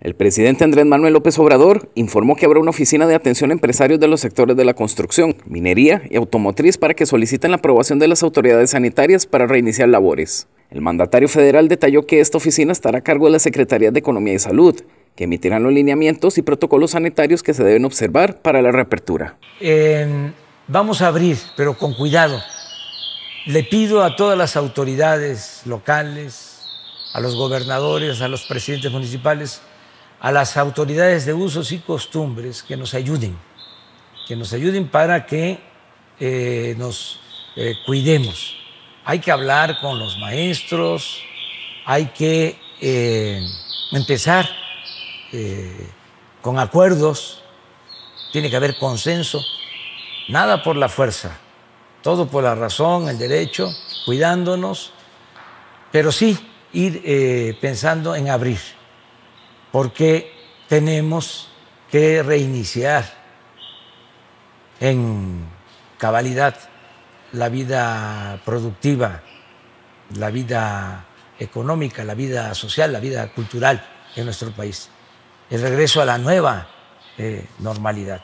El presidente Andrés Manuel López Obrador informó que habrá una oficina de atención a empresarios de los sectores de la construcción, minería y automotriz para que soliciten la aprobación de las autoridades sanitarias para reiniciar labores. El mandatario federal detalló que esta oficina estará a cargo de la Secretaría de Economía y Salud, que emitirán los lineamientos y protocolos sanitarios que se deben observar para la reapertura. Vamos a abrir, pero con cuidado. Le pido a todas las autoridades locales, a los gobernadores, a los presidentes municipales, a las autoridades de usos y costumbres que nos ayuden, que nos ayuden para que eh, nos eh, cuidemos. Hay que hablar con los maestros, hay que eh, empezar con acuerdos, tiene que haber consenso, nada por la fuerza, todo por la razón, el derecho, cuidándonos, pero sí ir pensando en abrir porque tenemos que reiniciar en cabalidad la vida productiva, la vida económica, la vida social, la vida cultural en nuestro país, el regreso a la nueva eh, normalidad.